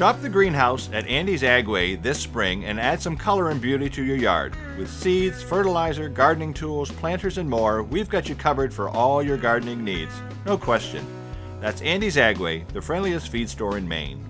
Shop the greenhouse at Andy's Agway this spring and add some color and beauty to your yard. With seeds, fertilizer, gardening tools, planters, and more, we've got you covered for all your gardening needs. No question. That's Andy's Agway, the friendliest feed store in Maine.